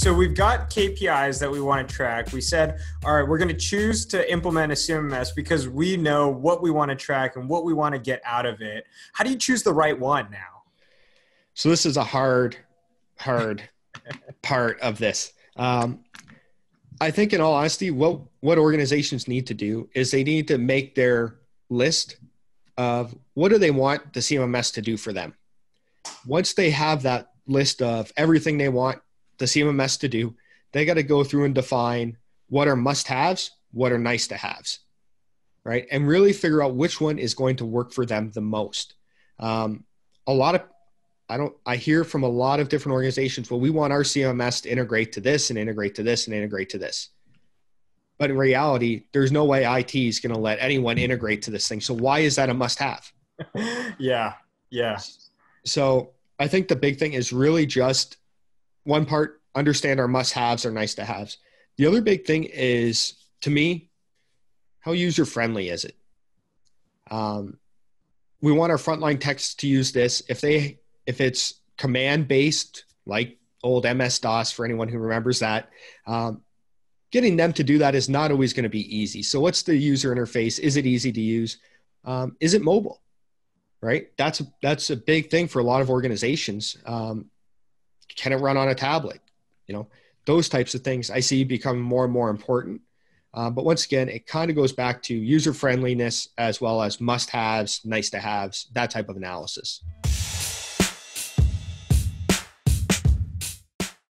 so we've got KPIs that we want to track. We said, all right, we're going to choose to implement a CMMS because we know what we want to track and what we want to get out of it. How do you choose the right one now? So this is a hard, hard part of this. Um, I think, in all honesty, what what organizations need to do is they need to make their list of what do they want the CMMS to do for them. Once they have that list of everything they want the CMMS to do, they got to go through and define what are must-haves, what are nice to haves, right? And really figure out which one is going to work for them the most. Um, a lot of I don't I hear from a lot of different organizations, well, we want our CMS to integrate to this and integrate to this and integrate to this. But in reality, there's no way IT is going to let anyone integrate to this thing. So why is that a must have? yeah. Yeah. So I think the big thing is really just one part understand our must haves or nice to haves. The other big thing is to me, how user friendly is it? Um, we want our frontline techs to use this. If they if it's command based, like old MS DOS for anyone who remembers that, um, getting them to do that is not always going to be easy. So, what's the user interface? Is it easy to use? Um, is it mobile? Right. That's that's a big thing for a lot of organizations. Um, can it run on a tablet? You know, those types of things I see become more and more important. Uh, but once again, it kind of goes back to user friendliness as well as must haves, nice to haves, that type of analysis.